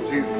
producir.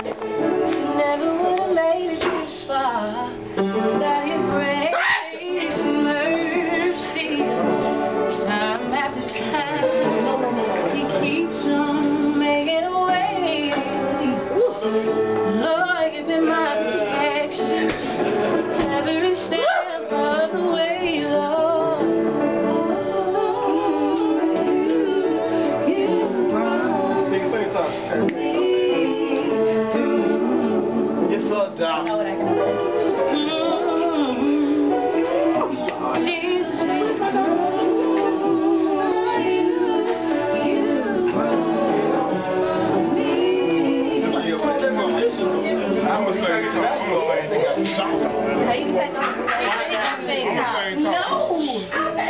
down. I'm gonna say something. No!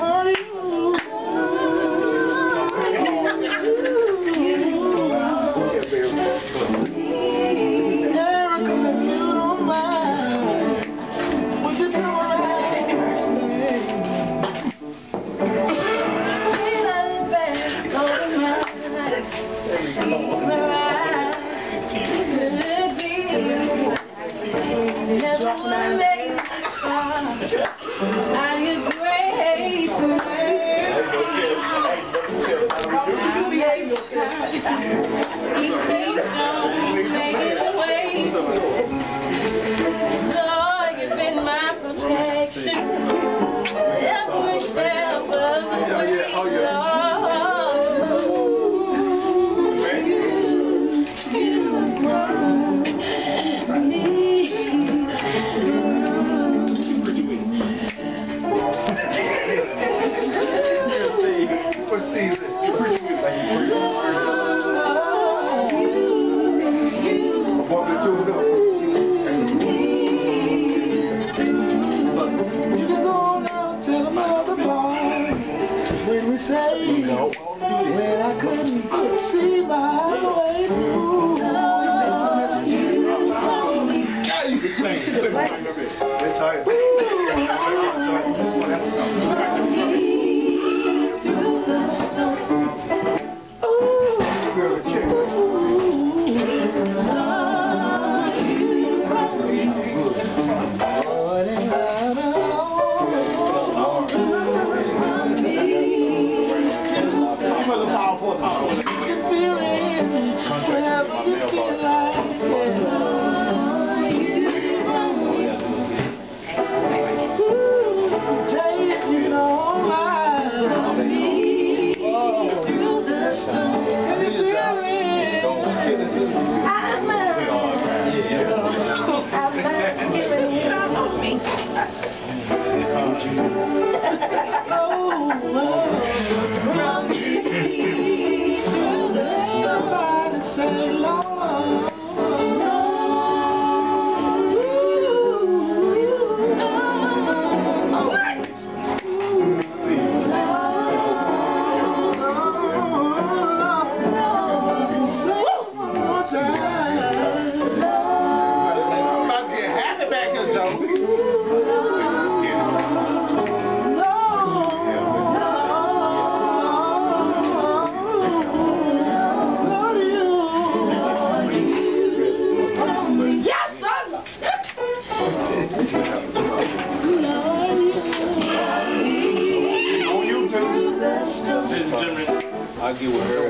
That's my name. outside. Powerful, powerful. Feeling, wherever you feel like. argue with her.